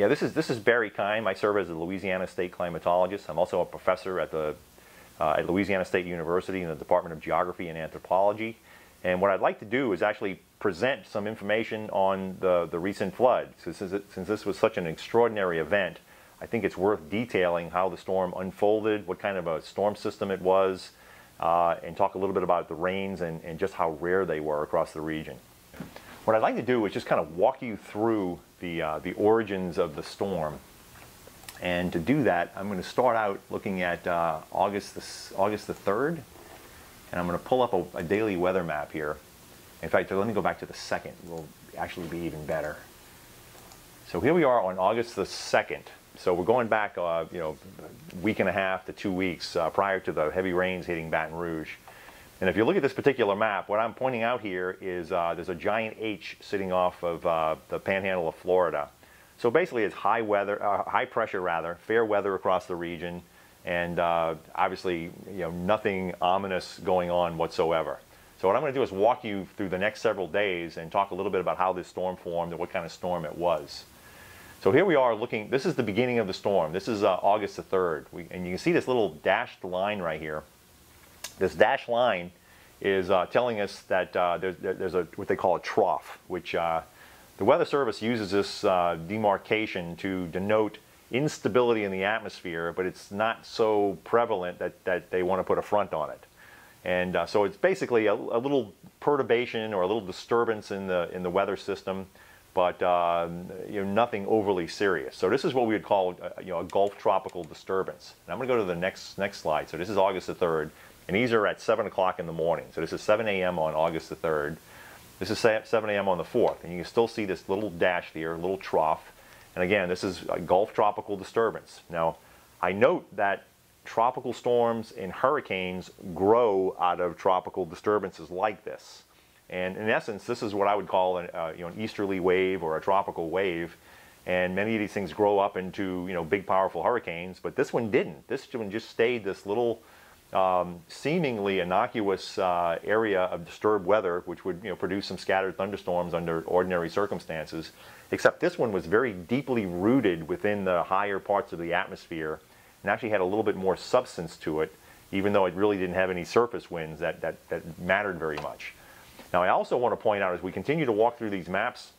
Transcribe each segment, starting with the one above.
Yeah, this is, this is Barry Keim. I serve as a Louisiana State climatologist. I'm also a professor at, the, uh, at Louisiana State University in the Department of Geography and Anthropology. And what I'd like to do is actually present some information on the, the recent flood. So since, it, since this was such an extraordinary event, I think it's worth detailing how the storm unfolded, what kind of a storm system it was, uh, and talk a little bit about the rains and, and just how rare they were across the region. What I'd like to do is just kind of walk you through the, uh, the origins of the storm. And to do that, I'm going to start out looking at uh, August, the, August the 3rd, and I'm going to pull up a, a daily weather map here. In fact, let me go back to the 2nd. We'll actually be even better. So here we are on August the 2nd. So we're going back, uh, you know, a week and a half to two weeks uh, prior to the heavy rains hitting Baton Rouge. And if you look at this particular map, what I'm pointing out here is uh, there's a giant H sitting off of uh, the panhandle of Florida. So basically it's high weather, uh, high pressure rather, fair weather across the region, and uh, obviously you know nothing ominous going on whatsoever. So what I'm going to do is walk you through the next several days and talk a little bit about how this storm formed and what kind of storm it was. So here we are looking, this is the beginning of the storm. This is uh, August the 3rd. We, and you can see this little dashed line right here. This dashed line is uh, telling us that uh, there's, there's, a what they call a trough, which uh, the Weather Service uses this uh, demarcation to denote instability in the atmosphere, but it's not so prevalent that, that they want to put a front on it. And uh, so it's basically a, a, little perturbation or a little disturbance in the, in the weather system, but um, you know, nothing overly serious. So this is what we would call uh, you know, a Gulf tropical disturbance. And I'm going to go to the next, next slide. So this is August the 3rd. And these are at 7 o'clock in the morning. So this is 7 a.m. on August the 3rd. This is 7 a.m. on the 4th. And you can still see this little dash here, a little trough. And again, this is a Gulf tropical disturbance. Now, I note that tropical storms and hurricanes grow out of tropical disturbances like this. And in essence, this is what I would call an, uh, you know, an easterly wave or a tropical wave. And many of these things grow up into you know, big, powerful hurricanes, but this one didn't. This one just stayed this little um, seemingly innocuous uh, area of disturbed weather, which would you know, produce some scattered thunderstorms under ordinary circumstances. Except this one was very deeply rooted within the higher parts of the atmosphere and actually had a little bit more substance to it, even though it really didn't have any surface winds that, that, that mattered very much. Now I also want to point out as we continue to walk through these maps,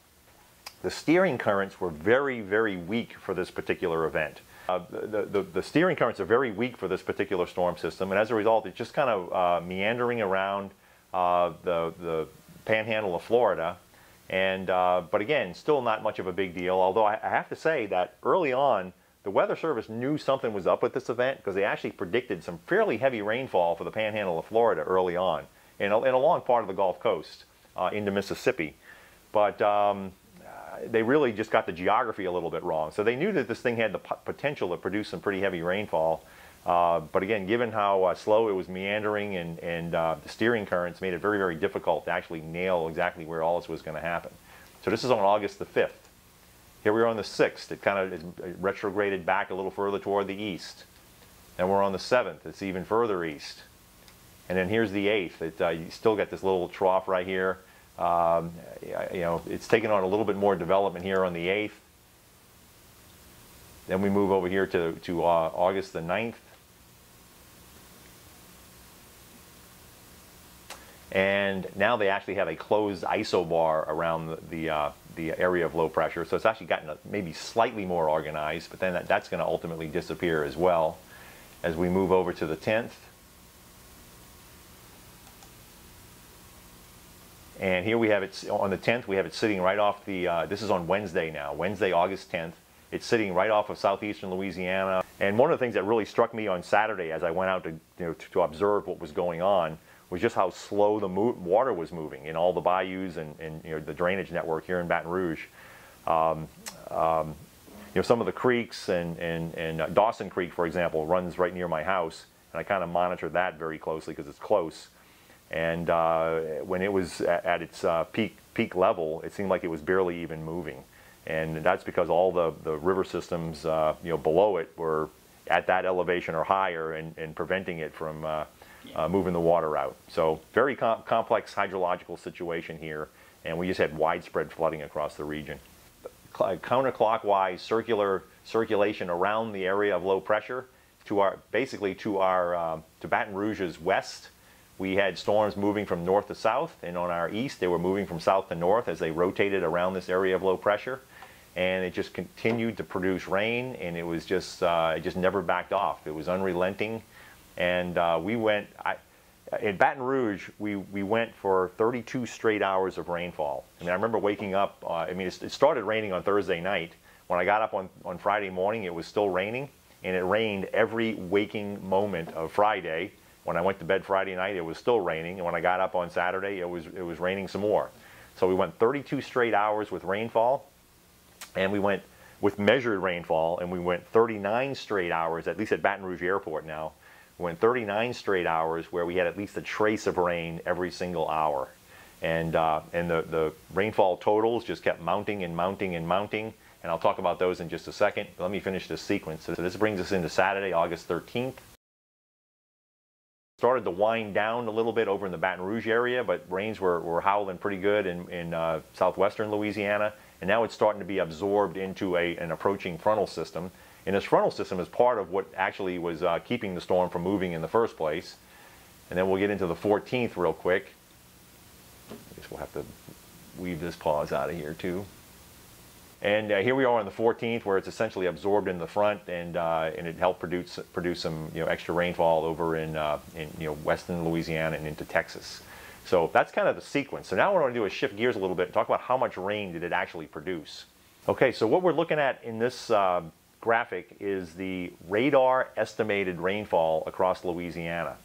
the steering currents were very, very weak for this particular event. Uh, the, the, the, steering currents are very weak for this particular storm system, and as a result, it's just kind of uh, meandering around uh, the, the panhandle of Florida. And, uh, but again, still not much of a big deal, although I, I, have to say that early on, the Weather Service knew something was up with this event because they actually predicted some fairly heavy rainfall for the panhandle of Florida early on, and a, and a long part of the Gulf Coast uh, into Mississippi. But um, they really just got the geography a little bit wrong. So they knew that this thing had the potential to produce some pretty heavy rainfall. Uh, but again, given how uh, slow it was meandering and, and uh, the steering currents made it very, very difficult to actually nail exactly where all this was going to happen. So this is on August the 5th. Here we are on the 6th. It kind of retrograded back a little further toward the east. Then we're on the 7th. It's even further east. And then here's the 8th. It, uh, you still get this little trough right here. Um, you know, it's taken on a little bit more development here on the 8th. Then we move over here to, to uh, August the 9th. And now they actually have a closed isobar around the, the, uh, the area of low pressure. So it's actually gotten a, maybe slightly more organized, but then that, that's going to ultimately disappear as well. As we move over to the 10th, And here we have it on the 10th, we have it sitting right off the, uh, this is on Wednesday now, Wednesday, August 10th. It's sitting right off of southeastern Louisiana. And one of the things that really struck me on Saturday as I went out to, you know, to, to observe what was going on was just how slow the water was moving in all the bayous and, and you know, the drainage network here in Baton Rouge. Um, um, you know, some of the creeks and, and, and uh, Dawson Creek, for example, runs right near my house. And I kind of monitor that very closely because it's close. And uh, when it was at, at its uh, peak, peak level, it seemed like it was barely even moving. And that's because all the, the river systems uh, you know, below it were at that elevation or higher and, and preventing it from uh, moving the water out. So very com complex hydrological situation here, and we just had widespread flooding across the region. counterclockwise circular circulation around the area of low pressure to our basically to our uh, to Baton Rouge's west. We had storms moving from north to south, and on our east, they were moving from south to north as they rotated around this area of low pressure. And it just continued to produce rain, and it was just uh, it just never backed off. It was unrelenting, and uh, we went. I, in Baton Rouge, we, we went for 32 straight hours of rainfall. I mean, I remember waking up, uh, I mean, it, it, started raining on Thursday night. When I got up on, on Friday morning, it was still raining, and it rained every waking moment of Friday. When I went to bed Friday night, it was still raining, and when I got up on Saturday, it was, it was raining some more. So we went 32 straight hours with rainfall, and we went with measured rainfall, and we went 39 straight hours, at least at Baton Rouge Airport now, we went 39 straight hours where we had at least a trace of rain every single hour. And, uh, and the, the rainfall totals just kept mounting and mounting and mounting. And I'll talk about those in just a second. Let me finish this sequence. So this brings us into Saturday, August 13th. Started to wind down a little bit over in the Baton Rouge area, but rains were, were howling pretty good in, in uh, southwestern Louisiana. And now it's starting to be absorbed into a, an approaching frontal system. And this frontal system is part of what actually was uh, keeping the storm from moving in the first place. And then we'll get into the 14th real quick. I guess we'll have to weave this pause out of here too. And uh, here we are on the 14th, where it's essentially absorbed in the front, and uh, and it helped produce produce some you know extra rainfall over in uh, in you know western Louisiana and into Texas. So that's kind of the sequence. So now what I want to do is shift gears a little bit and talk about how much rain did it actually produce. Okay, so what we're looking at in this uh, graphic is the radar estimated rainfall across Louisiana.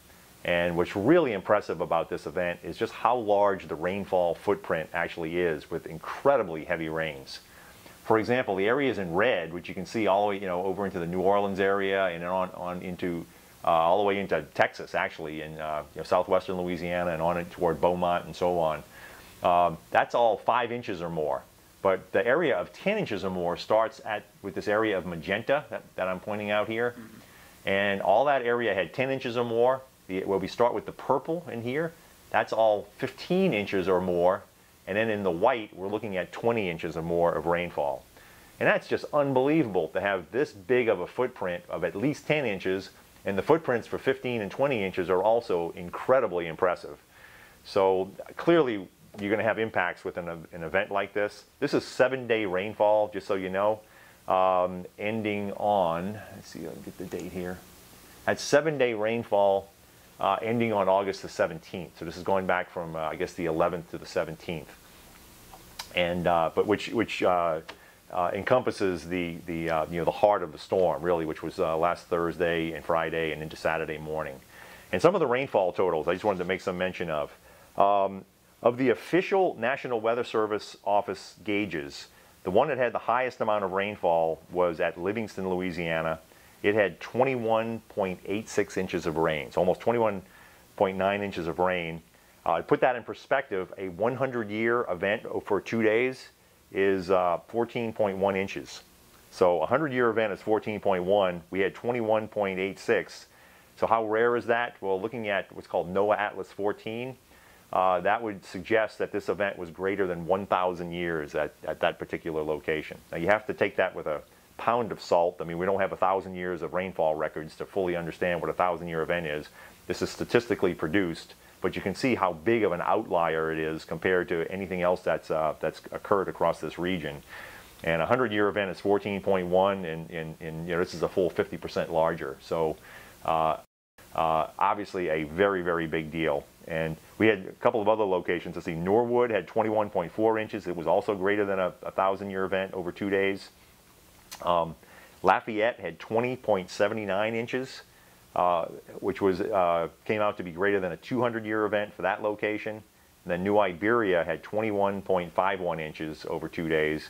And what's really impressive about this event is just how large the rainfall footprint actually is with incredibly heavy rains. For example, the areas in red, which you can see all the way, you know, over into the New Orleans area and on, on into uh, all the way into Texas, actually, in uh, you know, southwestern Louisiana and on it toward Beaumont and so on. Um, that's all five inches or more. But the area of 10 inches or more starts at with this area of magenta that, that I'm pointing out here. Mm -hmm. And all that area had 10 inches or more. The, where we start with the purple in here, that's all 15 inches or more. And then in the white, we're looking at 20 inches or more of rainfall. And that's just unbelievable to have this big of a footprint of at least 10 inches. And the footprints for 15 and 20 inches are also incredibly impressive. So clearly you're going to have impacts with an, an event like this. This is seven-day rainfall, just so you know, um, ending on, let's see, I'll get the date here. At seven-day rainfall uh, ending on August the 17th. So this is going back from, uh, I guess, the 11th to the 17th. And, uh, but which, which uh, uh, encompasses the, the, uh, you know, the heart of the storm, really, which was last Thursday and Friday and into Saturday morning. And some of the rainfall totals I just wanted to make some mention of. Um, of the official National Weather Service office gauges, the one that had the highest amount of rainfall was at Livingston, Louisiana. It had 21.86 inches of rain, so almost 21.9 inches of rain. Uh, to put that in perspective, a 100-year event for two days is uh, 14.1 inches. So a 100-year event is 14.1. We had 21.86. So how rare is that? Well, looking at what's called NOAA Atlas 14, uh, that would suggest that this event was greater than 1,000 years at, at that particular location. Now you have to take that with a pound of salt. I mean, we don't have a thousand years of rainfall records to fully understand what a thousand year event is. This is statistically produced, but you can see how big of an outlier it is compared to anything else that's, uh, that's occurred across this region. And a 100 year event is 14.1 and, and, and you know, this is a full 50% larger. So uh, uh, obviously a very, very big deal. And we had a couple of other locations. Let's see, Norwood had 21.4 inches. It was also greater than a, a thousand year event over two days. Um, Lafayette had 20.79 inches, uh, which was uh, came out to be greater than a 200 year event for that location. And then New Iberia had 21.51 inches over two days,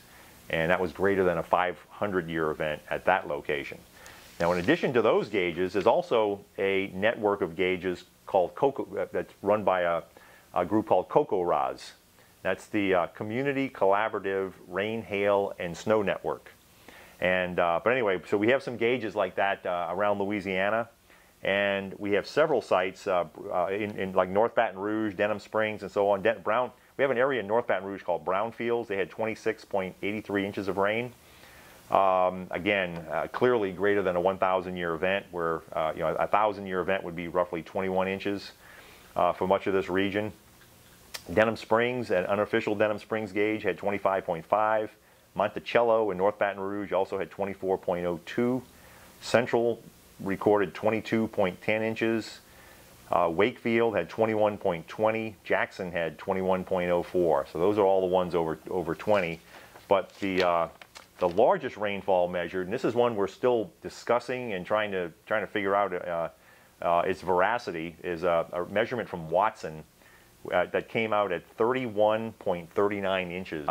and that was greater than a 500 year event at that location. Now, in addition to those gauges, there's also a network of gauges called COCO, uh, that's run by a, a group called CoCoRaHS. That's the uh, Community Collaborative Rain, Hail, and Snow Network. And, uh, but anyway, so we have some gauges like that uh, around Louisiana. And we have several sites uh, uh, in, in, like North Baton Rouge, Denham Springs, and so on. Brown, we have an area in North Baton Rouge called Brownfields. They had 26.83 inches of rain. Um, again, uh, clearly greater than a 1,000 year event, where uh, you know a 1,000 year event would be roughly 21 inches for much of this region. Denham Springs, an unofficial Denham Springs gauge, had 25.5. Monticello in North Baton Rouge also had 24.02. Central recorded 22.10 inches. Uh, Wakefield had 21.20. Jackson had 21.04. So those are all the ones over over 20. But the uh, the largest rainfall measured, and this is one we're still discussing and trying to trying to figure out uh, uh its veracity, is a, a measurement from Watson uh, that came out at 31.39 inches.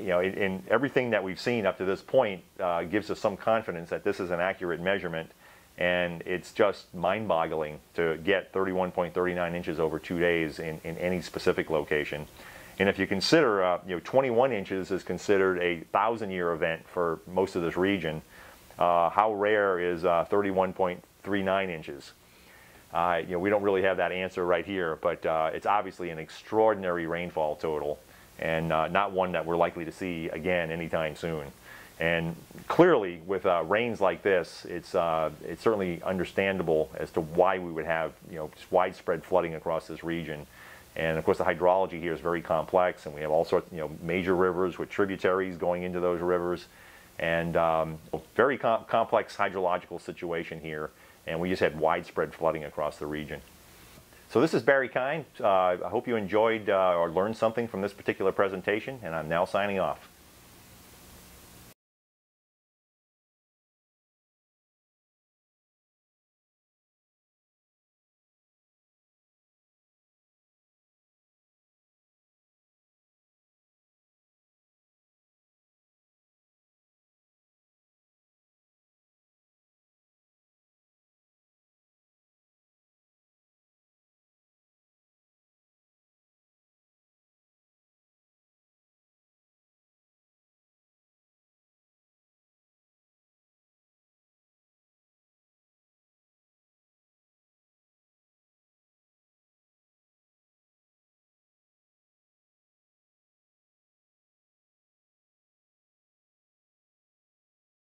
Uh, you know, in, in, everything that we've seen up to this point uh, gives us some confidence that this is an accurate measurement, and it's just mind-boggling to get 31.39 inches over two days in, in any specific location. And if you consider, uh, you know, 21 inches is considered a thousand-year event for most of this region. Uh, how rare is uh, 31.39 inches? Uh, you know, we don't really have that answer right here, but uh, it's obviously an extraordinary rainfall total and uh, not one that we're likely to see again anytime soon. And clearly, with uh, rains like this, it's, uh, it's certainly understandable as to why we would have you know, widespread flooding across this region. And of course, the hydrology here is very complex, and we have all sorts, you know, major rivers with tributaries going into those rivers, and um, very com complex hydrological situation here and we just had widespread flooding across the region. So this is Barry Keim. Uh, I hope you enjoyed uh, or learned something from this particular presentation, and I'm now signing off.